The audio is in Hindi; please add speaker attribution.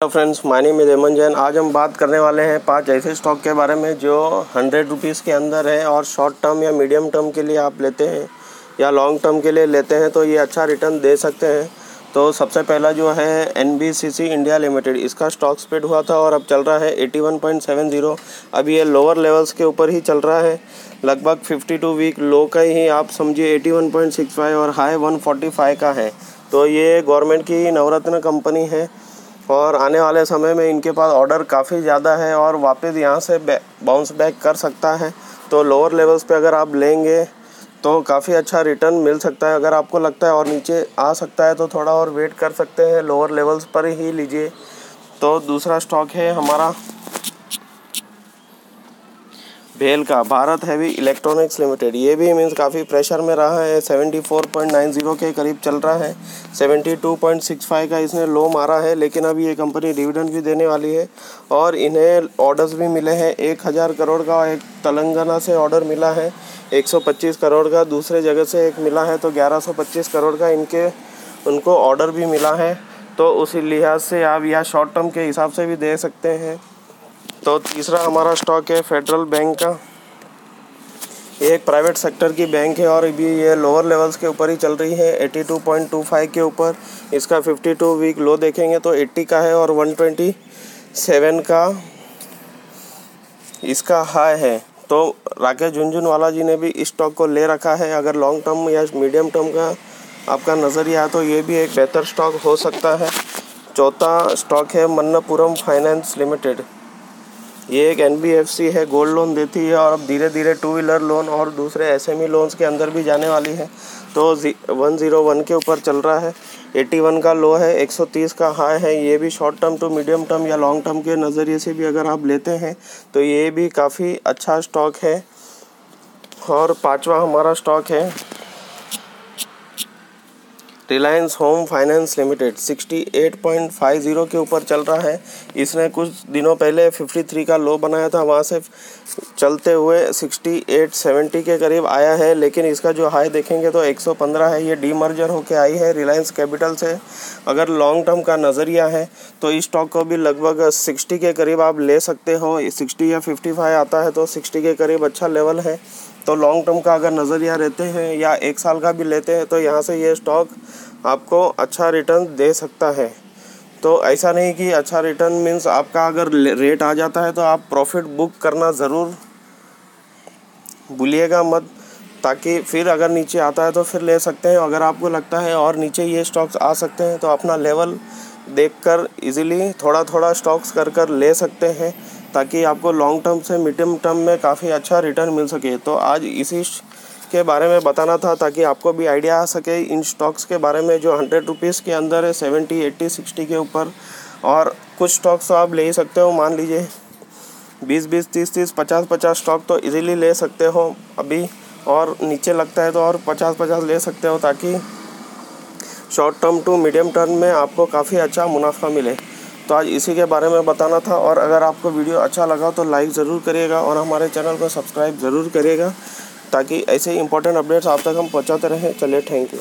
Speaker 1: हेलो फ्रेंड्स मानी में रेमन जैन आज हम बात करने वाले हैं पाँच ऐसे स्टॉक के बारे में जो हंड्रेड रुपीज़ के अंदर है और शॉर्ट टर्म या मीडियम टर्म के लिए आप लेते हैं या लॉन्ग टर्म के लिए लेते हैं तो ये अच्छा रिटर्न दे सकते हैं। तो सबसे पहला जो है एनबीसीसी इंडिया लिमिटेड इसका स्टॉक स्प्रेड हुआ था और अब चल रहा है 81.70 अभी ये लोअर लेवल्स के ऊपर ही चल रहा है। लगभग 52 वीक लो का ही आप समझिए 81.65 और हाई 145 का है। तो ये गवर्नमेंट की नवरत्न कंपनी है। और आने वाले समय में इनके पास ऑर्डर काफ़ी ज़्यादा है और वापस यहाँ से बाउंस बैक कर सकता है। तो लोअर लेवल्स पे अगर आप लेंगे तो काफ़ी अच्छा रिटर्न मिल सकता है। अगर आपको लगता है और नीचे आ सकता है तो थोड़ा और वेट कर सकते हैं। लोअर लेवल्स पर ही लीजिए। तो दूसरा स्टॉक है हमारा भेल का। भारत हैवी इलेक्ट्रॉनिक्स लिमिटेड ये भी मीन्स काफ़ी प्रेशर में रहा है। 74.90 के करीब चल रहा है। 72.65 का इसने लो मारा है, लेकिन अब ये कंपनी डिविडेंड भी देने वाली है। और इन्हें ऑर्डर्स भी मिले हैं। एक हज़ार करोड़ का एक तेलंगाना से ऑर्डर मिला है। 125 करोड़ का दूसरे जगह से एक मिला है तो 1125 करोड़ का इनके, उनको ऑर्डर भी मिला है। तो उसी लिहाज से आप यह शॉर्ट टर्म के हिसाब से भी दे सकते हैं। तो तीसरा हमारा स्टॉक है फेडरल बैंक का। ये एक प्राइवेट सेक्टर की बैंक है और अभी ये लोअर लेवल्स के ऊपर ही चल रही है 82.25 के ऊपर। इसका 52 वीक लो देखेंगे तो 80 का है और 127 का इसका हाई है। तो राकेश झुंझुनवाला जी ने भी इस स्टॉक को ले रखा है। अगर लॉन्ग टर्म या मीडियम टर्म का आपका नज़रिया तो ये भी एक बेहतर स्टॉक हो सकता है। चौथा स्टॉक है मन्नापुरम फाइनेंस लिमिटेड ये एक एनबीएफसी है, गोल्ड लोन देती है और अब धीरे धीरे टू व्हीलर लोन और दूसरे एस एम लोन्स के अंदर भी जाने वाली है। तो वन ज़ीरो वन के ऊपर चल रहा है। एट्टी वन का लो है, एक सौ तीस का हाई है। ये भी short term to medium term या लॉन्ग टर्म के नज़रिए से भी अगर आप लेते हैं तो ये भी काफ़ी अच्छा स्टॉक है। और पाँचवा हमारा स्टॉक है। रिलायंस होम फाइनेंस लिमिटेड 68.50 के ऊपर चल रहा है। इसने कुछ दिनों पहले 53 का लो बनाया था, वहाँ से चलते हुए 6870 के करीब आया है, लेकिन इसका जो हाई देखेंगे तो 115 है। ये डीमर्जर होके आई है रिलायंस कैपिटल से। अगर लॉन्ग टर्म का नज़रिया है तो इस स्टॉक को भी लगभग 60 के करीब आप ले सकते हो। 60 या 55 आता है तो 60 के करीब अच्छा लेवल है। तो लॉन्ग टर्म का अगर नज़रिया रहते हैं या एक साल का भी लेते हैं तो यहाँ से ये स्टॉक आपको अच्छा रिटर्न दे सकता है। तो ऐसा नहीं कि अच्छा रिटर्न मीन्स आपका अगर रेट आ जाता है तो आप प्रॉफिट बुक करना ज़रूर भूलिएगा मत, ताकि फिर अगर नीचे आता है तो फिर ले सकते हैं। अगर आपको लगता है और नीचे ये स्टॉक्स आ सकते हैं तो अपना लेवल देखकर इजीली थोड़ा थोड़ा स्टॉक्स कर कर ले सकते हैं। ताकि आपको लॉन्ग टर्म से मीडियम टर्म में काफ़ी अच्छा रिटर्न मिल सके। तो आज इसी के बारे में बताना था ताकि आपको भी आइडिया आ सके इन स्टॉक्स के बारे में जो हंड्रेड रुपीज़ के अंदर है सेवेंटी एट्टी सिक्सटी के ऊपर। और कुछ स्टॉक्स तो आप ले ही सकते हो, मान लीजिए बीस बीस, तीस तीस, पचास पचास स्टॉक तो इजीली ले सकते हो अभी। और नीचे लगता है तो और पचास पचास ले सकते हो ताकि short term to medium term में आपको काफ़ी अच्छा मुनाफा मिले। तो आज इसी के बारे में बताना था और अगर आपको वीडियो अच्छा लगा तो लाइक ज़रूर करिएगा और हमारे चैनल को सब्सक्राइब ज़रूर करिएगा ताकि ऐसे इंपॉर्टेंट अपडेट्स आप तक हम पहुँचाते रहें। चलिए थैंक यू